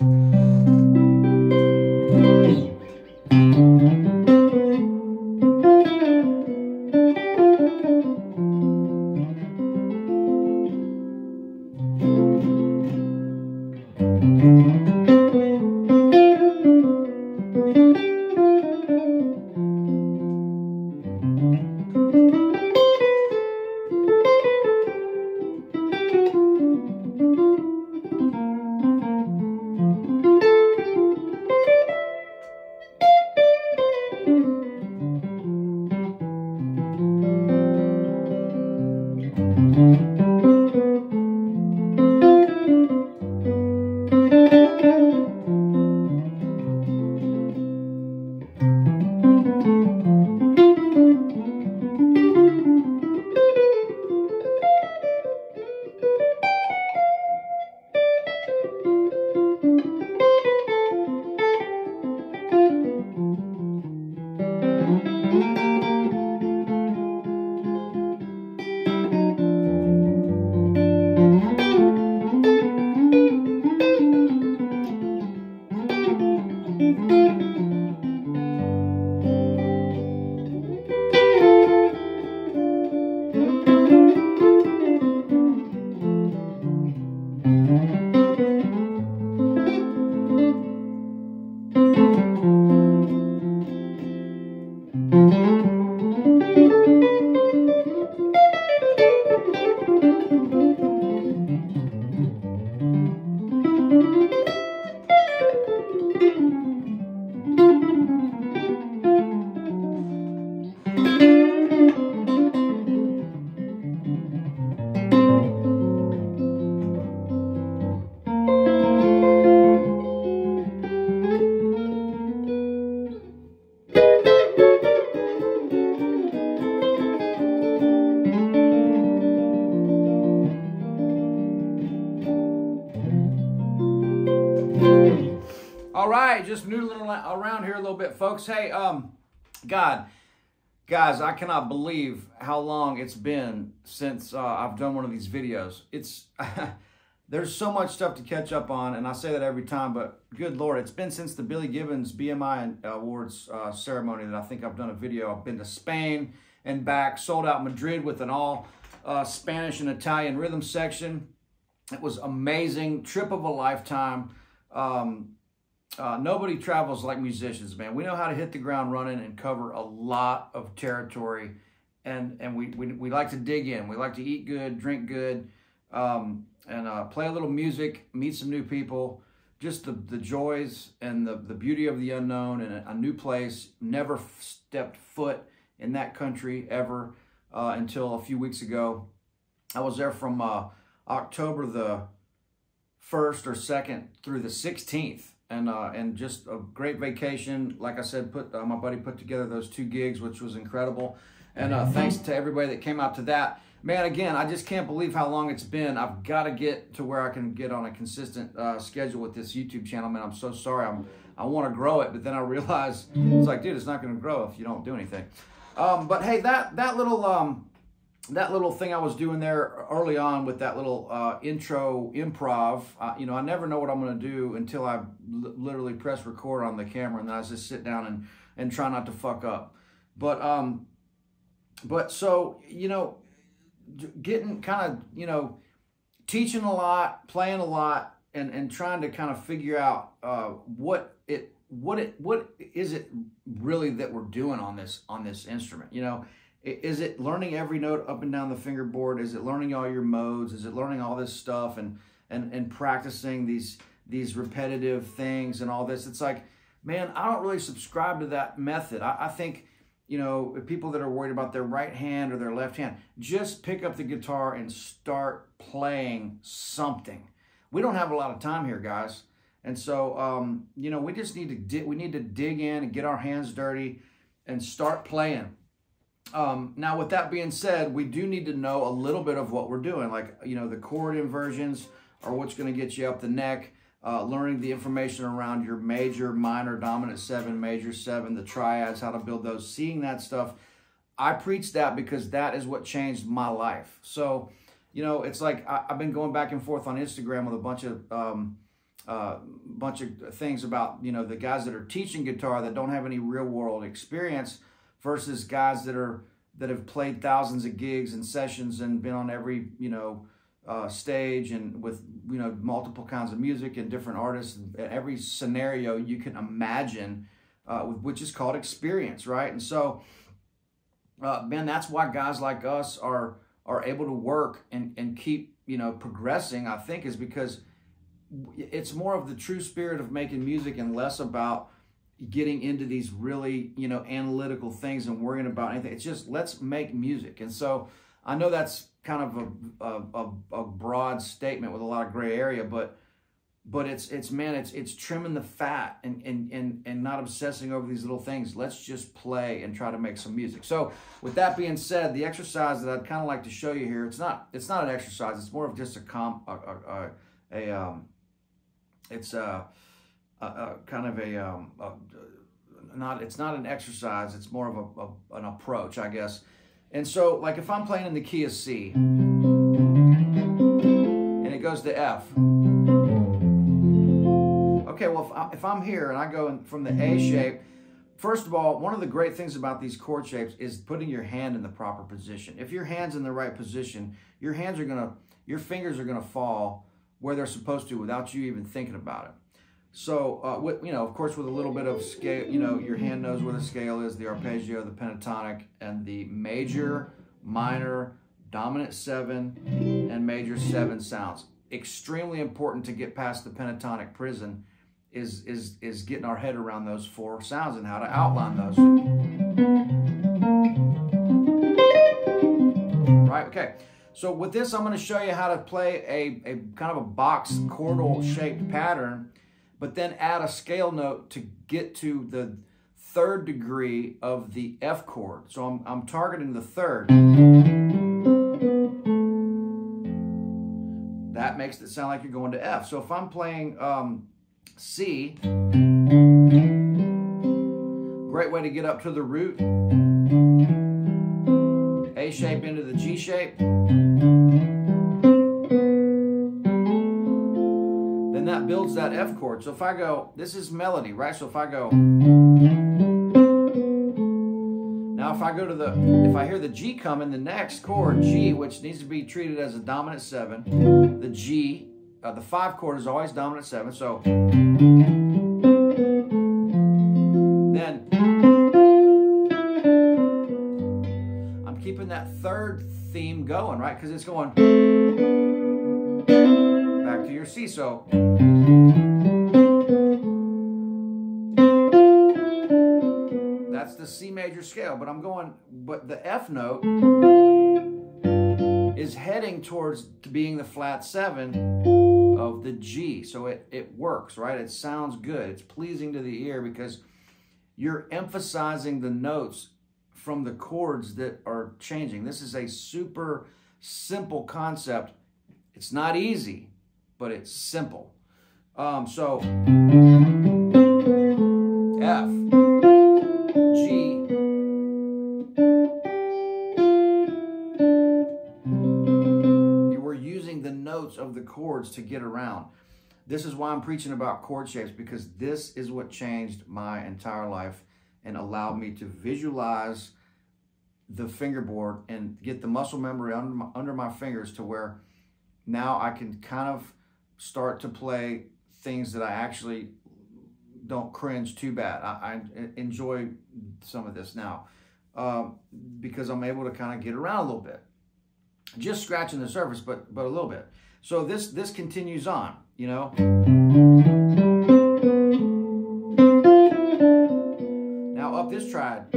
All bit, folks. Hey, um, God, guys, I cannot believe how long it's been since uh, I've done one of these videos. It's there's so much stuff to catch up on, and I say that every time, but good lord, it's been since the Billy Gibbons BMI Awards uh, ceremony that I think I've done a video. I've been to Spain and back, sold out Madrid with an all uh, Spanish and Italian rhythm section. It was amazing, trip of a lifetime. Um, uh, nobody travels like musicians, man. We know how to hit the ground running and cover a lot of territory, and and we we, we like to dig in. We like to eat good, drink good, um, and uh, play a little music, meet some new people. Just the the joys and the the beauty of the unknown and a, a new place. Never stepped foot in that country ever uh, until a few weeks ago. I was there from uh, October the first or second through the 16th and uh, and just a great vacation. Like I said, put uh, my buddy put together those two gigs, which was incredible. And uh, thanks to everybody that came out to that. Man, again, I just can't believe how long it's been. I've got to get to where I can get on a consistent uh, schedule with this YouTube channel. Man, I'm so sorry. I'm I want to grow it, but then I realize it's like, dude, it's not going to grow if you don't do anything. Um, but hey, that that little um, that little thing I was doing there early on with that little uh, intro improv, uh, you know, I never know what I'm going to do until I literally press record on the camera and then I just sit down and, and try not to fuck up. But, um, but so, you know, getting kind of, you know, teaching a lot, playing a lot, and, and trying to kind of figure out uh, what it, what it, what is it really that we're doing on this, on this instrument, you know, is it learning every note up and down the fingerboard? Is it learning all your modes? Is it learning all this stuff and and and practicing these these repetitive things and all this? It's like, man, I don't really subscribe to that method. I, I think, you know, people that are worried about their right hand or their left hand, just pick up the guitar and start playing something. We don't have a lot of time here, guys. And so, um, you know, we just need to we need to dig in and get our hands dirty and start playing. Um, now, with that being said, we do need to know a little bit of what we're doing. Like, you know, the chord inversions are what's going to get you up the neck. Uh, learning the information around your major, minor, dominant seven, major seven, the triads, how to build those, seeing that stuff. I preach that because that is what changed my life. So, you know, it's like I, have been going back and forth on Instagram with a bunch of um, uh, bunch of things about you know the guys that are teaching guitar that don't have any real world experience versus guys that are that have played thousands of gigs and sessions and been on every you know uh, stage and with you know multiple kinds of music and different artists. And every scenario you can imagine uh, which is called experience right? And so uh, that's why guys like us are are able to work and and keep you know progressing i think is because it's more of the true spirit of making music and less about getting into these really you know analytical things and worrying about anything. It's just let's make music. And so i know that's kind of a, a, a, broad statement with a lot of gray area but but it's it's man it's it's trimming the fat and and and and not obsessing over these little things. Let's just play and try to make some music. So with that being said the exercise that i'd kind of like to show you here it's not it's not an exercise. It's more of just a comp a, a, a, a um it's a, a, kind of a, um, a, not it's not an exercise. It's more of a, an approach, I guess. And so, like if I'm playing in the key of C, and it goes to F. Okay, well, if, I, I'm here and I go in, from the A shape, first of all, one of the great things about these chord shapes is putting your hand in the proper position. If your hand's in the right position, your hands are gonna, your fingers are gonna fall where they're supposed to without you even thinking about it. So, uh, with, you know, of course, with a little bit of scale, you know, your hand knows where the scale is, the arpeggio, the pentatonic, and the major, minor, dominant seven, and major seven sounds. Extremely important to get past the pentatonic prison is, is, is getting our head around those four sounds and how to outline those. Right, okay. So with this, I'm going to show you how to play a, a kind of a box chordal shaped pattern, but then add a scale note to get to the third degree of the F chord. So I'm, I'm targeting the third. That makes it sound like you're going to F. So if I'm playing um, C, great way to get up to the root. A shape into the G shape. Builds that F chord. So if I go, this is melody, right? So if I go, now if I go to the, if I hear the G come in the next chord, G, which needs to be treated as a dominant seven, the G, uh, the five chord is always dominant seven. So Then. I'm keeping that third theme going, right? Because it's going back to your C. So that's the C major scale. But I'm going, but the F note is heading towards being the flat seven of the G. So it, it works, right? It sounds good. It's pleasing to the ear because you're emphasizing the notes from the chords that are changing. This is a super simple concept. It's not easy, but it's simple. Um, so F, G, you were using the notes of the chords to get around. This is why I'm preaching about chord shapes because this is what changed my entire life and allowed me to visualize the fingerboard and get the muscle memory under my, under my fingers to where now I can kind of start to play things that I actually don't cringe too bad. I, I enjoy some of this now um, because I'm able to kind of get around a little bit. Just scratching the surface, but but a little bit. So this this continues on, you know. Now up this triad.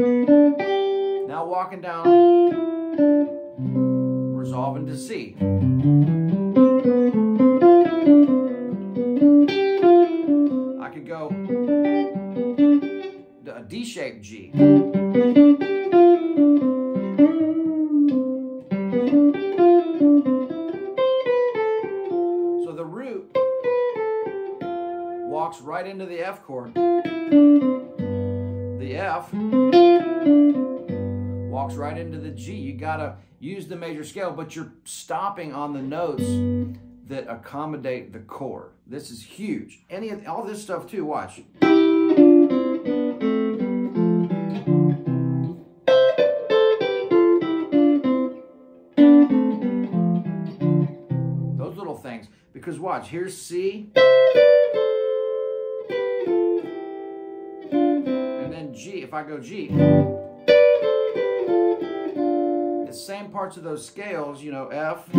Now walking down, resolving to C. could go a D-shaped G. So the root walks right into the F chord. The F walks right into the G. You got to use the major scale, but you're stopping on the notes that accommodate the chord. This is huge. Any of, all this stuff too, watch. Those little things. Because watch, here's C. And then G. If I go G, the same parts of those scales, you know, F.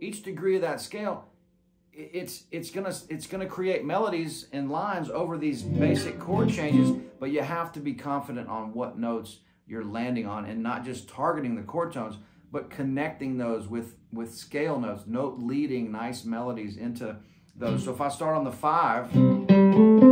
each degree of that scale, it's it's gonna it's gonna create melodies and lines over these basic chord changes, but you have to be confident on what notes you're landing on and not just targeting the chord tones, but connecting those with with scale notes, note leading nice melodies into those. So if I start on the five.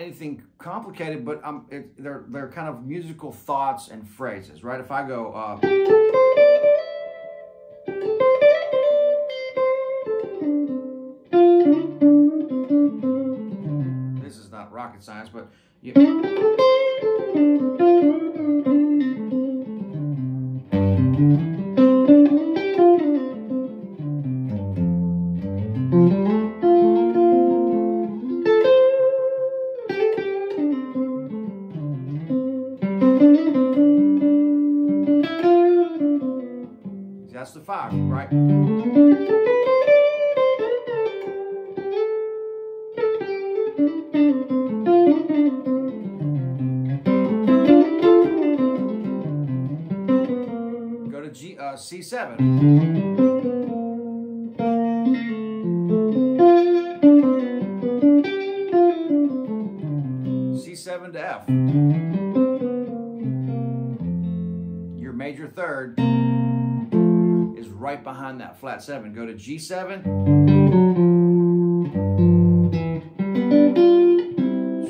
Anything complicated, but um, it, they're they're kind of musical thoughts and phrases, right? If I go, uh, this is not rocket science, but you. C7. C7 to F. Your major third is right behind that flat seven. Go to G7.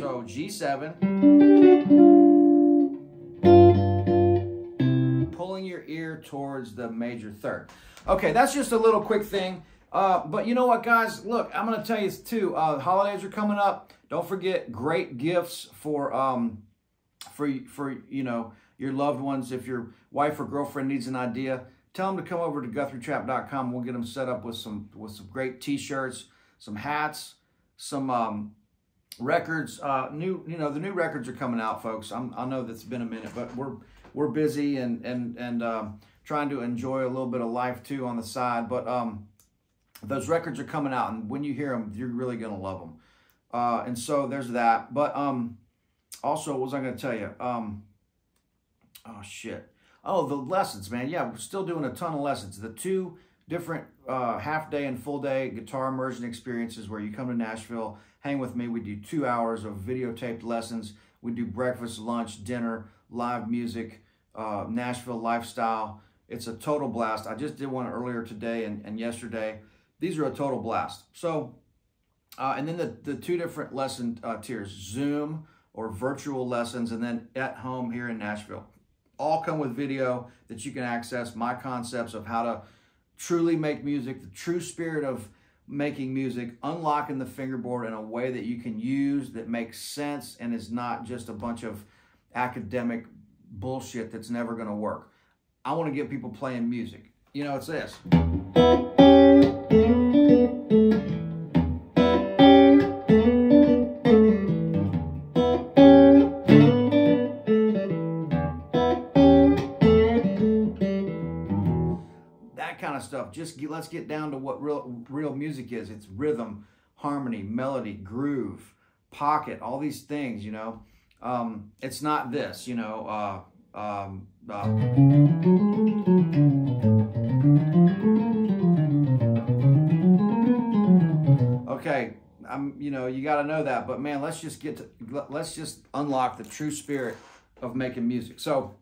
So G7. Your ear towards the major third. Okay, that's just a little quick thing. Uh, but you know what, guys? Look, I'm going to tell you too. Uh, holidays are coming up. Don't forget great gifts for um, for you for you know your loved ones. If your wife or girlfriend needs an idea, tell them to come over to GuthrieTrapp.com. We'll get them set up with some with some great T-shirts, some hats, some um, records. Uh, new, you know, the new records are coming out, folks. I'm, I know that's been a minute, but we're we're busy and and and um, trying to enjoy a little bit of life too on the side. But um, those records are coming out, and when you hear them, you're really gonna love them. Uh, and so there's that. But um, also, what was I gonna tell you? Um, oh shit. Oh, the lessons, man. Yeah, we're still doing a ton of lessons. The two different uh, half day and full day guitar immersion experiences where you come to Nashville, hang with me. We do two hours of videotaped lessons. We do breakfast, lunch, dinner, live music, uh, Nashville lifestyle. It's a total blast. I just did one earlier today and, and yesterday. These are a total blast. So, uh, and then the, the two different lesson uh, tiers, Zoom or virtual lessons, and then at home here in Nashville all come with video that you can access my concepts of how to truly make music, the true spirit of making music, unlocking the fingerboard in a way that you can use that makes sense and is not just a bunch of academic bullshit that's never going to work. I want to get people playing music. You know, it's this. That kind of stuff. Just get, let's get down to what real real music is. It's rhythm, harmony, melody, groove, pocket, all these things. You know, um, it's not this. You know, uh, um, uh, okay. I'm, you know, you got to know that. But man, let's just get to, let's just unlock the true spirit of making music. So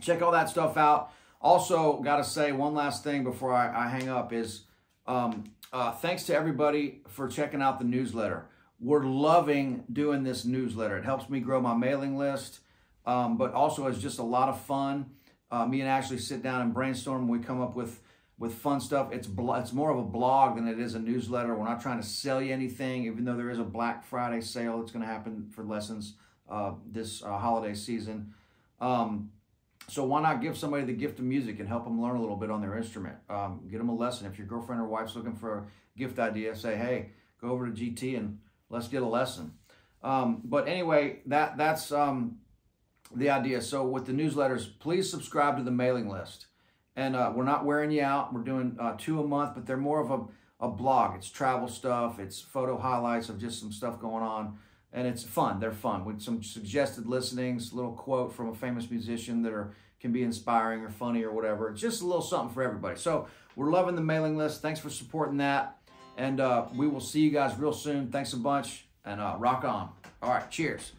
check all that stuff out. Also, got to say one last thing before I, I hang up is um, uh, thanks to everybody for checking out the newsletter. We're loving doing this newsletter. It helps me grow my mailing list, um, but also it's just a lot of fun. Uh, me and Ashley sit down and brainstorm. We come up with with fun stuff. It's it's more of a blog than it is a newsletter. We're not trying to sell you anything, even though there is a Black Friday sale that's going to happen for lessons uh, this uh, holiday season. Um, so why not give somebody the gift of music and help them learn a little bit on their instrument? Um, get them a lesson. If your girlfriend or wife's looking for a gift idea, say, hey, go over to GT and let's get a lesson. Um, but anyway, that that's um, the idea. So with the newsletters, please subscribe to the mailing list. And uh, we're not wearing you out. We're doing uh, two a month, but they're more of a, a blog. It's travel stuff. It's photo highlights of just some stuff going on. And it's fun. They're fun with some suggested listenings, little quote from a famous musician that are can be inspiring or funny or whatever. It's just a little something for everybody. So we're loving the mailing list. Thanks for supporting that. And uh, we will see you guys real soon. Thanks a bunch and uh, rock on. All right, cheers.